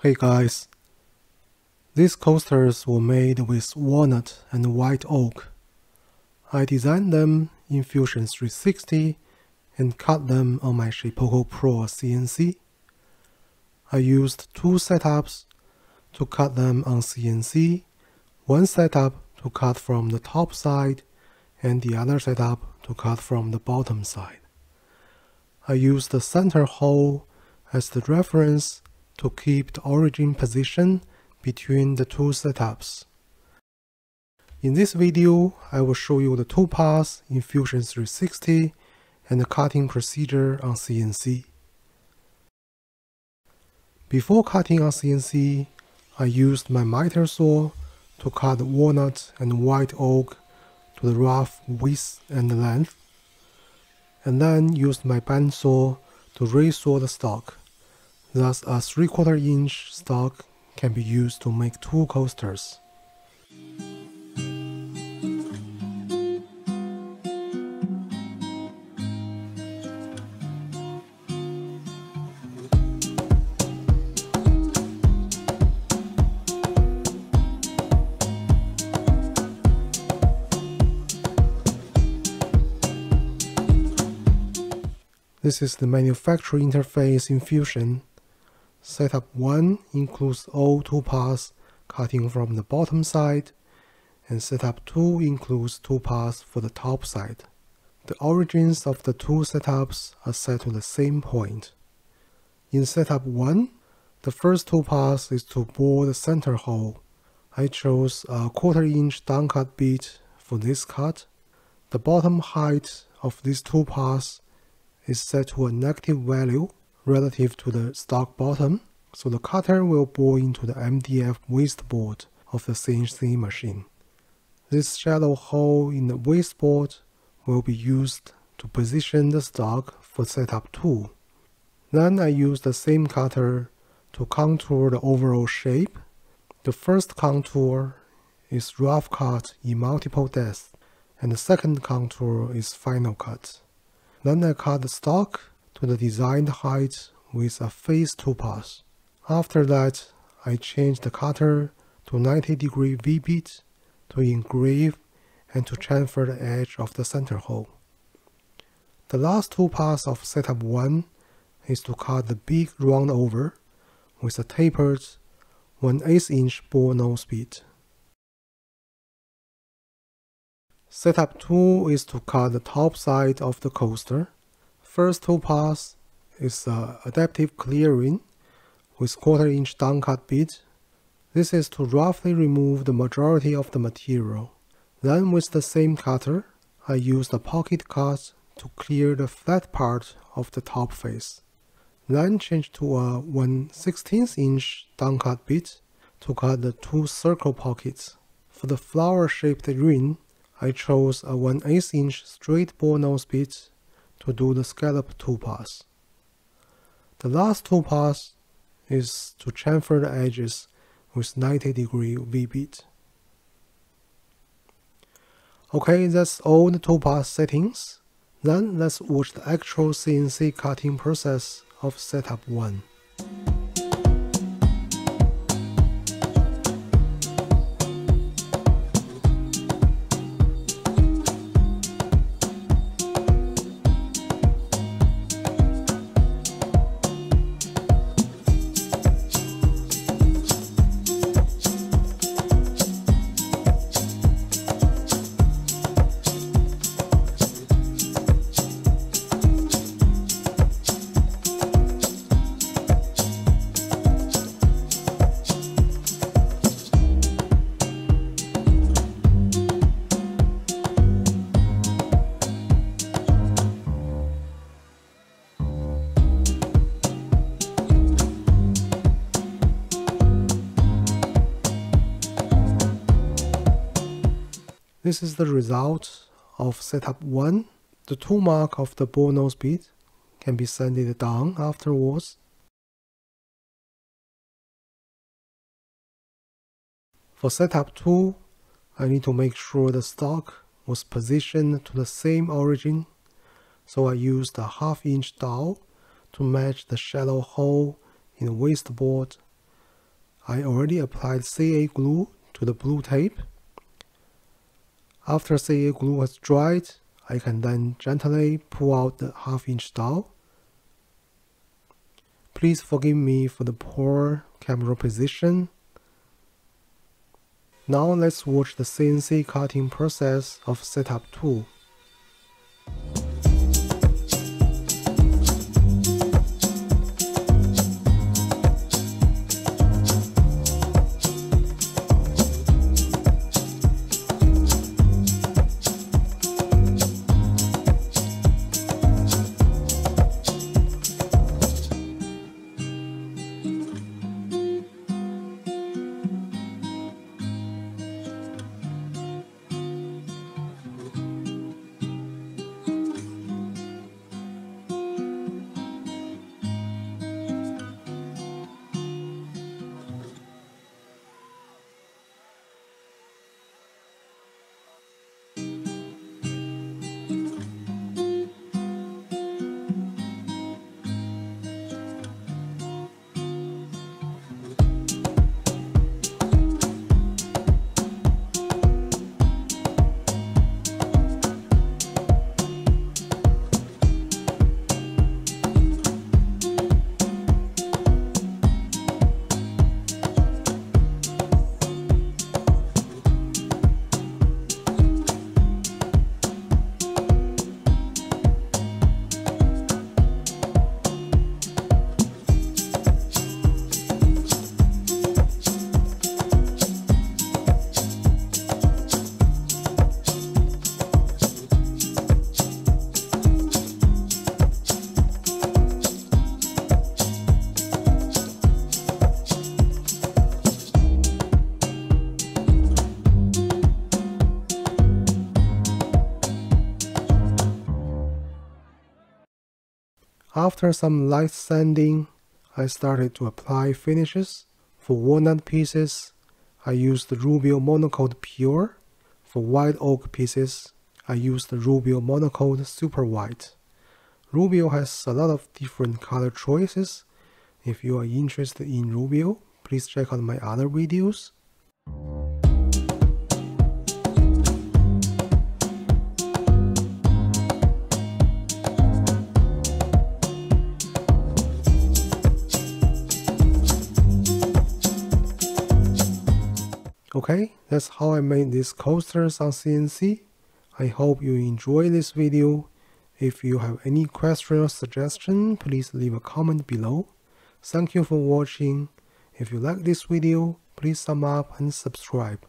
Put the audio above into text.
Hey guys, these coasters were made with walnut and white oak. I designed them in Fusion 360 and cut them on my Shapeoko Pro CNC. I used two setups to cut them on CNC, one setup to cut from the top side and the other setup to cut from the bottom side. I used the center hole as the reference to keep the origin position between the two setups. In this video, I will show you the toolpaths in Fusion 360 and the cutting procedure on CNC. Before cutting on CNC, I used my miter saw to cut walnut and white oak to the rough width and length, and then used my bandsaw to resaw the stock. Thus, a 3 quarter inch stock can be used to make two coasters. This is the manufacturer interface in Fusion. Setup 1 includes all toolpaths cutting from the bottom side, and setup 2 includes toolpaths for the top side. The origins of the two setups are set to the same point. In setup 1, the first toolpaths is to bore the center hole. I chose a quarter inch downcut bit for this cut. The bottom height of these toolpaths is set to a negative value relative to the stock bottom, so the cutter will bore into the MDF wasteboard of the CNC machine. This shallow hole in the wasteboard will be used to position the stock for setup 2. Then I use the same cutter to contour the overall shape. The first contour is rough cut in multiple depths, and the second contour is final cut. Then I cut the stock to the designed height with a 2 pass. After that, I change the cutter to 90 degree V-bit to engrave and to chamfer the edge of the center hole. The last toolpaths of setup 1 is to cut the big round over with a tapered 1 8 inch ball nose bit. Setup 2 is to cut the top side of the coaster. First toolpaths is uh, adaptive clearing with quarter inch downcut bit. This is to roughly remove the majority of the material. Then with the same cutter, I use the pocket cut to clear the flat part of the top face. Then change to a 1 16th inch downcut bit to cut the two circle pockets. For the flower-shaped ring, I chose a 1 8 inch straight ball nose bit to do the scallop toolpath. The last toolpath is to chamfer the edges with 90 degree V-bit. Okay, that's all the toolpath settings. Then let's watch the actual CNC cutting process of setup 1. This is the result of setup 1. The tool mark of the ball nose bit can be sanded down afterwards. For setup 2, I need to make sure the stock was positioned to the same origin, so I used a half inch dowel to match the shallow hole in the wasteboard I already applied CA glue to the blue tape. After CA glue has dried, I can then gently pull out the half inch dowel. Please forgive me for the poor camera position. Now let's watch the CNC cutting process of setup 2. After some light sanding, I started to apply finishes. For walnut pieces, I used the Rubio Monocoat Pure. For white oak pieces, I used the Rubio Monocoat Super White. Rubio has a lot of different color choices. If you are interested in Rubio, please check out my other videos. Okay, that's how I made these coasters on CNC. I hope you enjoy this video. If you have any question or suggestion, please leave a comment below. Thank you for watching. If you like this video, please thumb up and subscribe.